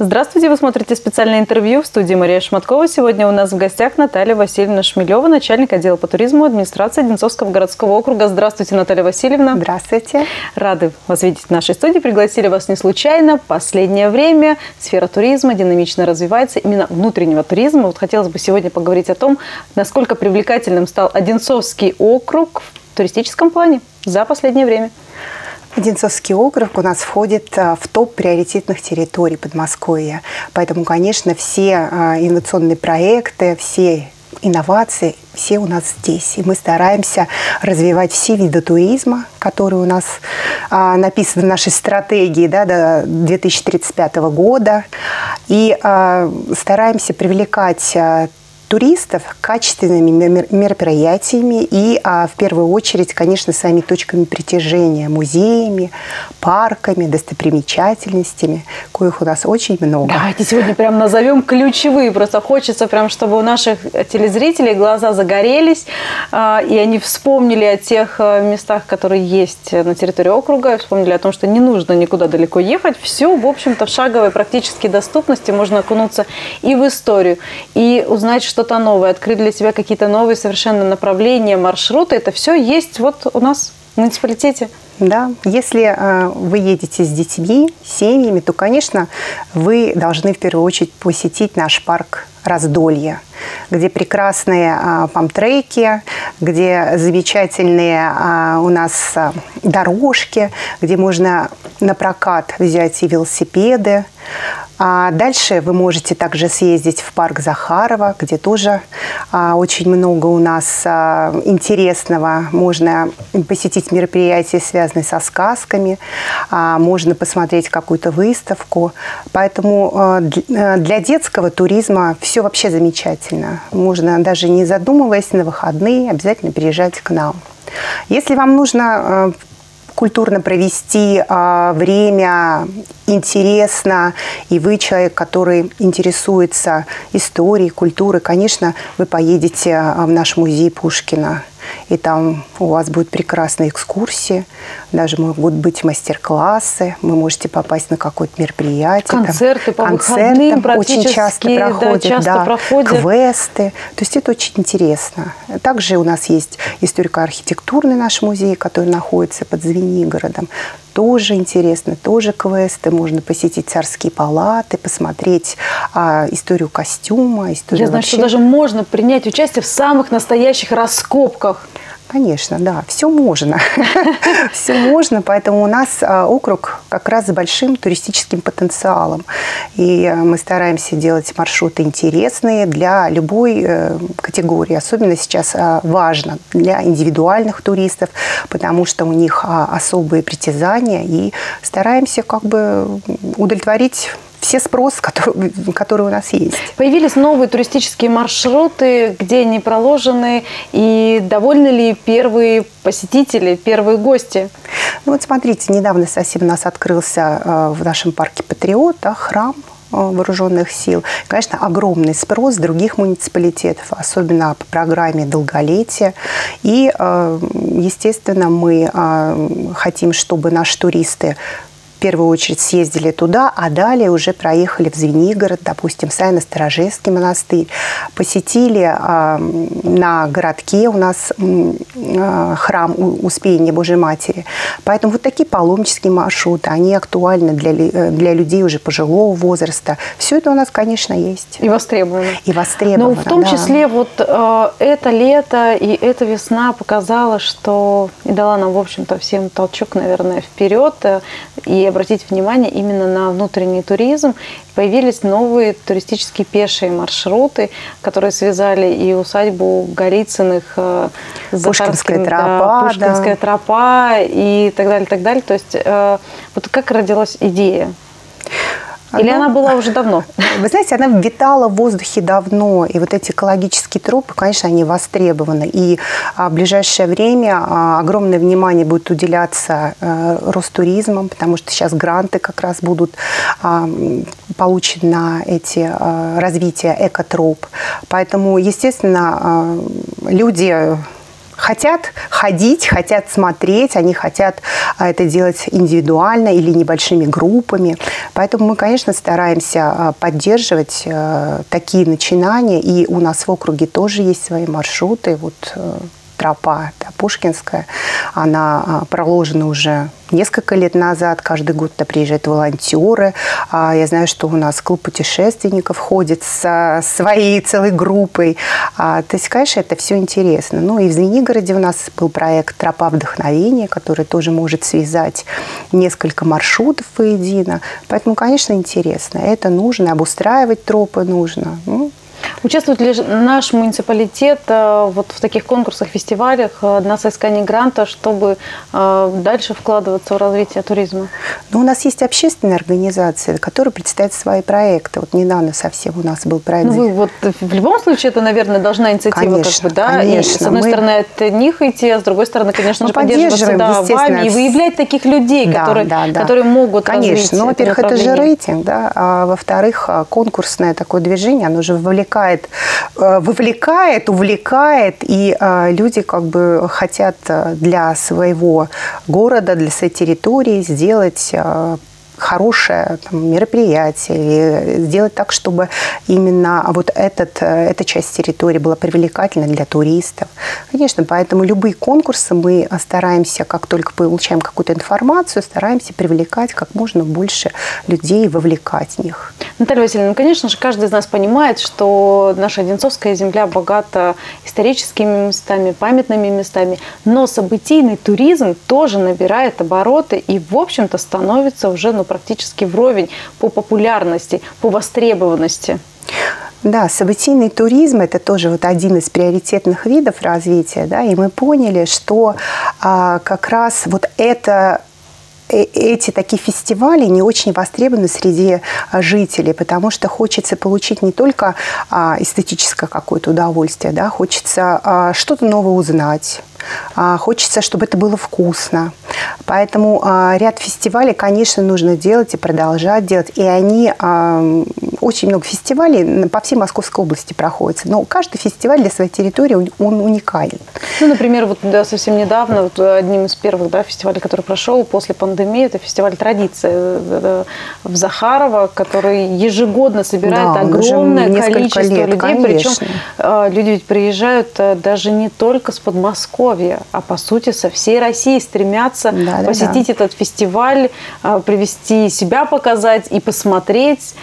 Здравствуйте, вы смотрите специальное интервью в студии Мария Шматкова. Сегодня у нас в гостях Наталья Васильевна Шмелева, начальник отдела по туризму администрации Одинцовского городского округа. Здравствуйте, Наталья Васильевна. Здравствуйте. Рады вас видеть в нашей студии. Пригласили вас не случайно. Последнее время сфера туризма динамично развивается, именно внутреннего туризма. Вот хотелось бы сегодня поговорить о том, насколько привлекательным стал Одинцовский округ в туристическом плане за последнее время. Одинцовский округ у нас входит а, в топ приоритетных территорий Подмосковья. Поэтому, конечно, все а, инновационные проекты, все инновации, все у нас здесь. И мы стараемся развивать все виды туризма, которые у нас а, написаны в нашей стратегии да, до 2035 года. И а, стараемся привлекать а, туристов качественными мероприятиями и а, в первую очередь, конечно, своими точками притяжения, музеями, парками, достопримечательностями, коих у нас очень много. Давайте сегодня прям назовем ключевые. Просто хочется прям, чтобы у наших телезрителей глаза загорелись, а, и они вспомнили о тех а, местах, которые есть на территории округа, вспомнили о том, что не нужно никуда далеко ехать. Все, в общем-то, в шаговой практически доступности можно окунуться и в историю, и узнать, что что-то новое, открыть для себя какие-то новые совершенно направления, маршруты. Это все есть вот у нас в муниципалитете. Да, если э, вы едете с детьми, семьями, то, конечно, вы должны в первую очередь посетить наш парк Раздолье, где прекрасные э, памтреки, где замечательные э, у нас э, дорожки, где можно на прокат взять и велосипеды, а дальше вы можете также съездить в парк Захарова, где тоже а, очень много у нас а, интересного. Можно посетить мероприятия, связанные со сказками, а, можно посмотреть какую-то выставку. Поэтому а, для детского туризма все вообще замечательно. Можно даже не задумываясь на выходные обязательно приезжать к нам. Если вам нужно а, культурно провести а, время, интересно, и вы человек, который интересуется историей, культурой, конечно, вы поедете а, в наш музей Пушкина и там у вас будет прекрасная экскурсия, даже могут быть мастер-классы, вы можете попасть на какое-то мероприятие. Концерты там, по выходным очень часто проходят, да, часто да, проходят. квесты. То есть это очень интересно. Также у нас есть историко-архитектурный наш музей, который находится под Звенигородом тоже интересно, тоже квесты. Можно посетить царские палаты, посмотреть а, историю костюма, историю Я знаю, вообще... что даже можно принять участие в самых настоящих раскопках. Конечно, да, все можно. все можно, поэтому у нас а, округ как раз с большим туристическим потенциалом. И а, мы стараемся делать маршруты интересные для любой э, категории. Особенно сейчас а, важно для индивидуальных туристов, потому что у них особые притязания. И стараемся как бы удовлетворить все спрос, который, который у нас есть. Появились новые туристические маршруты, где они проложены, и довольны ли первые посетители, первые гости? Ну вот смотрите, недавно совсем у нас открылся э, в нашем парке Патриот да, храм э, вооруженных сил. Конечно, огромный спрос других муниципалитетов, особенно по программе долголетия. И, э, естественно, мы хотим, чтобы наши туристы в первую очередь съездили туда, а далее уже проехали в Звенигород, допустим, Сайно-Сторожевский монастырь, посетили э, на городке у нас э, храм Успения Божьей Матери. Поэтому вот такие паломнические маршруты, они актуальны для, э, для людей уже пожилого возраста. Все это у нас, конечно, есть. И востребовано. И востребовано, Но в том да. числе вот э, это лето и эта весна показала, что и дала нам, в общем-то, всем толчок, наверное, вперед. Э, и обратить внимание именно на внутренний туризм. Появились новые туристические пешие маршруты, которые связали и усадьбу Голицыных э, с Пушкинская тропа, да, Пушкинская да. тропа и так далее, так далее. То есть э, вот как родилась идея? Или она, она была уже давно? Вы знаете, она витала в воздухе давно. И вот эти экологические тропы, конечно, они востребованы. И а, в ближайшее время а, огромное внимание будет уделяться а, Ростуризмом, потому что сейчас гранты как раз будут а, получены на эти развитие экотроп. Поэтому, естественно, люди хотят ходить, хотят смотреть, они хотят а, это делать индивидуально или небольшими группами. Поэтому мы, конечно, стараемся поддерживать такие начинания, и у нас в округе тоже есть свои маршруты. Вот тропа да, Пушкинская, она а, проложена уже несколько лет назад. Каждый год туда приезжают волонтеры. А, я знаю, что у нас клуб путешественников ходит со своей целой группой. А, то есть, конечно, это все интересно. Ну и в Звенигороде у нас был проект «Тропа вдохновения», который тоже может связать несколько маршрутов воедино. Поэтому, конечно, интересно. Это нужно, обустраивать тропы нужно. Ну, Участвует ли наш муниципалитет э, вот в таких конкурсах, фестивалях э, на соискание гранта, чтобы э, дальше вкладываться в развитие туризма? Ну, у нас есть общественные организации, которые представляют свои проекты. Вот недавно совсем у нас был проект. Ну, вы вот в любом случае это, наверное, должна инициатива конечно, как бы, да? Конечно. И с одной мы... стороны от них идти, а с другой стороны, конечно Мы же, поддерживаться да, вами и выявлять таких людей, да, которые, да, да. которые могут Конечно. Ну, во-первых, это же рейтинг, да, а во-вторых, конкурсное такое движение, оно же вовлекает Э, вовлекает, увлекает, и э, люди как бы хотят э, для своего города, для своей территории сделать хорошее там, мероприятие, или сделать так, чтобы именно вот этот, эта часть территории была привлекательна для туристов. Конечно, поэтому любые конкурсы мы стараемся, как только получаем какую-то информацию, стараемся привлекать как можно больше людей, вовлекать в них. Наталья Васильевна, ну, конечно же, каждый из нас понимает, что наша Одинцовская земля богата историческими местами, памятными местами, но событийный туризм тоже набирает обороты и, в общем-то, становится уже ну, практически вровень по популярности, по востребованности. Да, событийный туризм – это тоже вот один из приоритетных видов развития, да, и мы поняли, что а, как раз вот это Э, эти такие фестивали не очень востребованы среди а, жителей, потому что хочется получить не только а, эстетическое какое-то удовольствие, да, хочется а, что-то новое узнать, хочется, чтобы это было вкусно. Поэтому ряд фестивалей, конечно, нужно делать и продолжать делать. И они, очень много фестивалей по всей Московской области проходятся. Но каждый фестиваль для своей территории, он уникален. Ну, например, вот да, совсем недавно, вот, одним из первых да, фестивалей, который прошел после пандемии, это фестиваль традиции э, в Захарово, который ежегодно собирает да, огромное количество лет, людей. Конечно. Причем э, люди ведь приезжают э, даже не только с Подмосковья, а по сути со всей России стремятся да, посетить да, да. этот фестиваль, привести себя показать и посмотреть.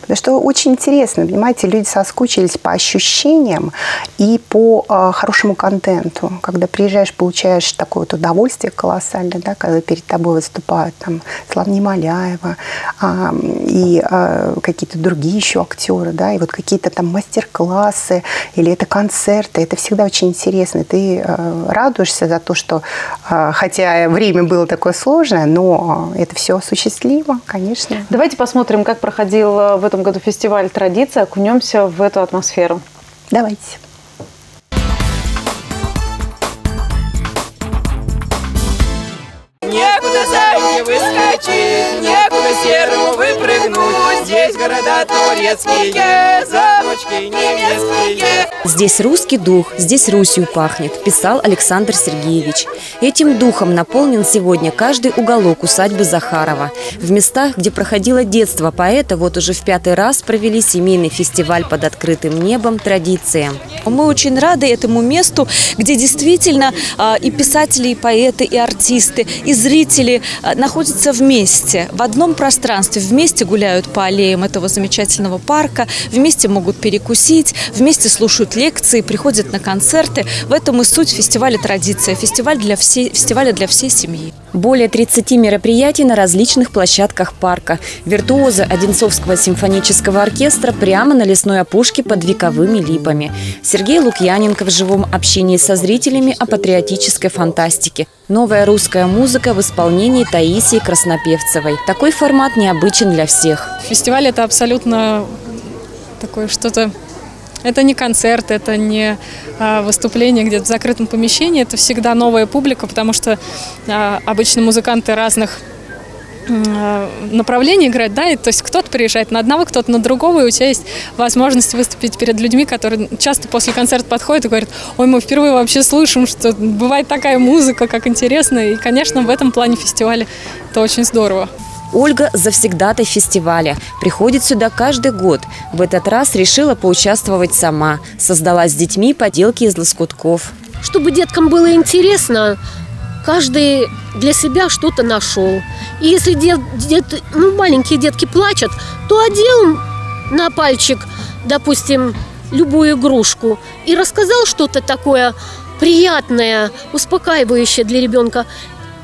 Потому что очень интересно, понимаете, люди соскучились по ощущениям и по э, хорошему контенту. Когда приезжаешь, получаешь такое вот удовольствие колоссальное, да, когда перед тобой выступают там Слава Немоляева э, и э, какие-то другие еще актеры, да, и вот какие-то там мастер-классы или это концерты. Это всегда очень интересно. Ты э, радуешься за то, что, э, хотя время было такое сложное, но это все осуществимо, конечно. Давайте посмотрим, как проходил в этом году фестиваль «Традиция». Окунемся в эту атмосферу. Давайте. Некуда за не выскочить, некуда серому выпрыгнуть. Здесь города турецкие, замочки немецкие. Здесь русский дух, здесь Русью пахнет, писал Александр Сергеевич. Этим духом наполнен сегодня каждый уголок усадьбы Захарова. В местах, где проходило детство поэта, вот уже в пятый раз провели семейный фестиваль под открытым небом «Традициям». Мы очень рады этому месту, где действительно а, и писатели, и поэты, и артисты, и зрители а, находятся вместе, в одном пространстве, вместе гуляют по аллеям этого замечательного парка, вместе могут перекусить, вместе слушают лекции, приходят на концерты. В этом и суть фестиваля «Традиция». Фестиваль для всей, фестиваля для всей семьи. Более 30 мероприятий на различных площадках парка. Виртуозы Одинцовского симфонического оркестра прямо на лесной опушке под вековыми липами. Сергей Лукьяненко в живом общении со зрителями о патриотической фантастике. Новая русская музыка в исполнении Таисии Краснопевцевой. Такой формат необычен для всех. Фестиваль – это абсолютно такое что-то это не концерт, это не а, выступление где-то в закрытом помещении, это всегда новая публика, потому что а, обычно музыканты разных а, направлений играть, да, и, то есть кто-то приезжает на одного, кто-то на другого, и у тебя есть возможность выступить перед людьми, которые часто после концерта подходят и говорят, ой, мы впервые вообще слышим, что бывает такая музыка, как интересно, и, конечно, в этом плане фестиваля это очень здорово. Ольга завсегдатай фестиваля. Приходит сюда каждый год. В этот раз решила поучаствовать сама. Создала с детьми поделки из лоскутков. Чтобы деткам было интересно, каждый для себя что-то нашел. И если дет, дет, ну, маленькие детки плачут, то одел на пальчик, допустим, любую игрушку и рассказал что-то такое приятное, успокаивающее для ребенка.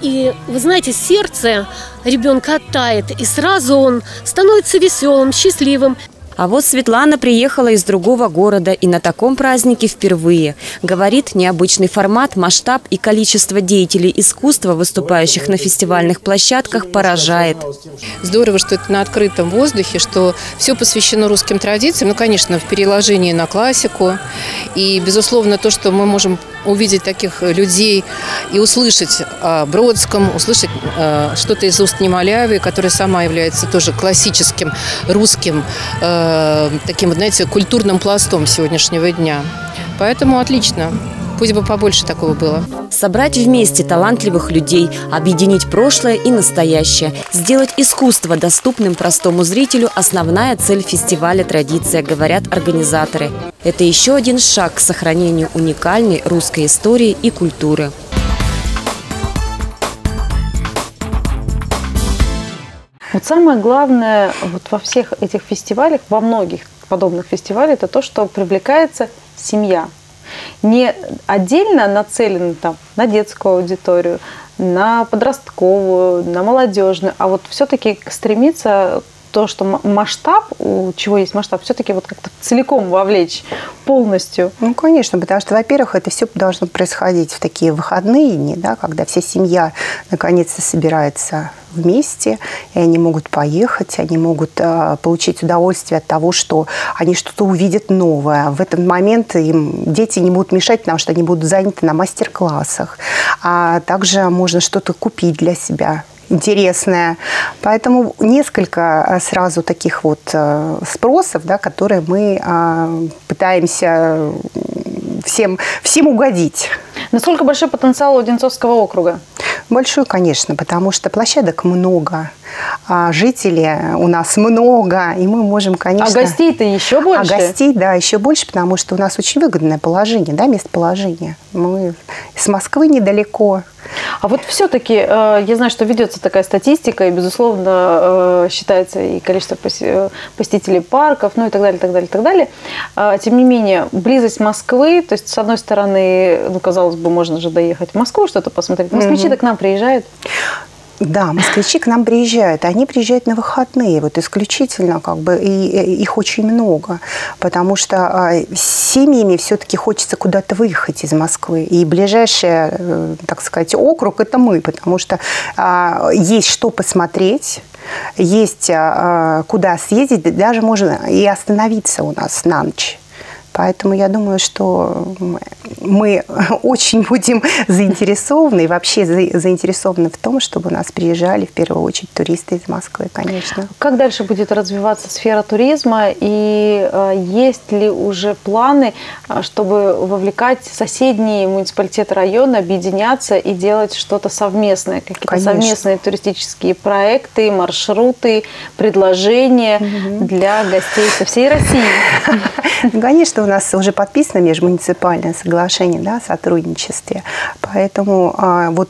И вы знаете, сердце ребенка оттает, и сразу он становится веселым, счастливым. А вот Светлана приехала из другого города и на таком празднике впервые. Говорит, необычный формат, масштаб и количество деятелей искусства, выступающих на фестивальных площадках, поражает. Здорово, что это на открытом воздухе, что все посвящено русским традициям. Ну, конечно, в переложении на классику. И, безусловно, то, что мы можем увидеть таких людей и услышать о Бродском, услышать э, что-то из уст Немоляевой, которая сама является тоже классическим русским э, таким, знаете, культурным пластом сегодняшнего дня. Поэтому отлично. Пусть бы побольше такого было. Собрать вместе талантливых людей, объединить прошлое и настоящее, сделать искусство доступным простому зрителю – основная цель фестиваля «Традиция», говорят организаторы. Это еще один шаг к сохранению уникальной русской истории и культуры. Вот самое главное вот во всех этих фестивалях, во многих подобных фестивалях, это то, что привлекается семья – не отдельно нацелены там, на детскую аудиторию, на подростковую, на молодежную, а вот все-таки стремиться то, что масштаб, у чего есть масштаб, все-таки вот как-то целиком вовлечь полностью. Ну, конечно, потому что, во-первых, это все должно происходить в такие выходные дни, да, когда вся семья наконец-то собирается вместе, и они могут поехать, они могут э, получить удовольствие от того, что они что-то увидят новое. В этот момент им дети не будут мешать, потому что они будут заняты на мастер-классах. А также можно что-то купить для себя интересное. Поэтому несколько а, сразу таких вот э, спросов, да, которые мы а, пытаемся всем, всем угодить. Насколько большой потенциал у Одинцовского округа? Большой, конечно, потому что площадок много, а жителей у нас много, и мы можем, конечно... А гостей-то еще больше? А гостей, да, еще больше, потому что у нас очень выгодное положение, да, местоположение. Мы с Москвы недалеко. А вот все-таки, э, я знаю, что ведется такая статистика, и, безусловно, э, считается и количество э, посетителей парков, ну и так далее, так далее, так далее. А, тем не менее, близость Москвы, то есть, с одной стороны, ну, казалось бы, можно же доехать в Москву, что-то посмотреть. Москвичи-то к нам приезжают. Да, москвичи к нам приезжают. Они приезжают на выходные, вот исключительно, как бы, и, их очень много, потому что а, семьями все-таки хочется куда-то выехать из Москвы. И ближайший, э, так сказать, округ – это мы, потому что а, есть что посмотреть, есть а, куда съездить, даже можно и остановиться у нас на ночь. Поэтому я думаю, что мы очень будем заинтересованы и вообще заинтересованы в том, чтобы у нас приезжали в первую очередь туристы из Москвы, конечно. Как дальше будет развиваться сфера туризма и э, есть ли уже планы, э, чтобы вовлекать соседние муниципалитеты района, объединяться и делать что-то совместное, какие-то совместные туристические проекты, маршруты, предложения угу. для гостей со всей России? Конечно, у нас уже подписано межмуниципальное соглашение да, о сотрудничестве, поэтому а, вот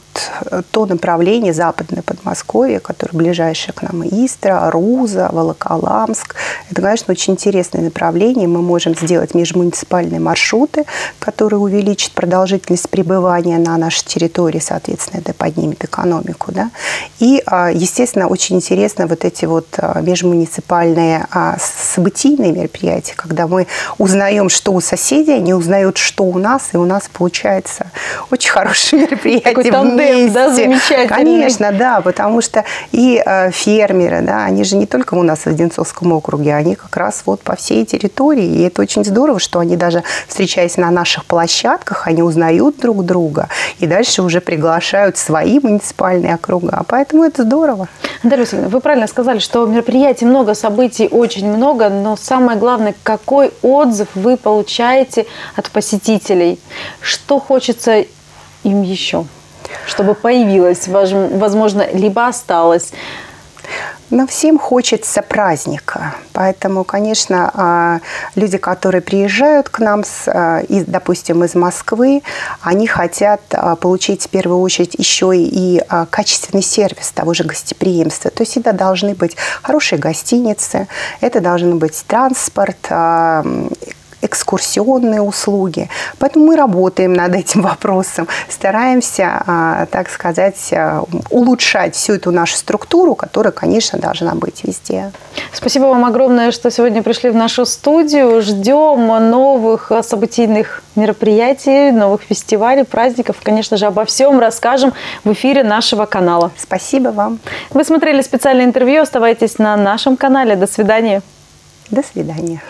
то направление Западное Подмосковье, которое ближайшее к нам, Истра, Руза, Волоколамск, это, конечно, очень интересное направление. Мы можем сделать межмуниципальные маршруты, которые увеличат продолжительность пребывания на нашей территории, соответственно, это поднимет экономику. Да? И, а, естественно, очень интересно вот эти вот а, межмуниципальные а, событийные мероприятия, когда мы узнаем что у соседей, они узнают, что у нас, и у нас получается очень хорошее мероприятие Такой тандем, да, замечательный. Конечно, да, потому что и э, фермеры, да, они же не только у нас в Одинцовском округе, они как раз вот по всей территории, и это очень здорово, что они даже, встречаясь на наших площадках, они узнают друг друга, и дальше уже приглашают свои муниципальные округа, поэтому это здорово. Дарья Васильевна, вы правильно сказали, что мероприятий много, событий очень много, но самое главное, какой отзыв вы получаете от посетителей, что хочется им еще, чтобы появилось, возможно, либо осталось. Но всем хочется праздника. Поэтому, конечно, а, люди, которые приезжают к нам, а, допустим, из Москвы, они хотят а, получить в первую очередь еще и качественный сервис того же гостеприимства. То есть это должны быть хорошие гостиницы, это должен быть транспорт, экскурсионные услуги. Поэтому мы работаем над этим вопросом, стараемся, а, так сказать, а, улучшать всю эту нашу структуру, которая, конечно, должна быть везде. Спасибо вам огромное, что сегодня пришли в нашу студию. Ждем новых событийных мероприятий, новых фестивалей, праздников. Конечно же, обо всем расскажем в эфире нашего канала. Спасибо вам. Вы смотрели специальное интервью. Оставайтесь на нашем канале. До свидания. До свидания.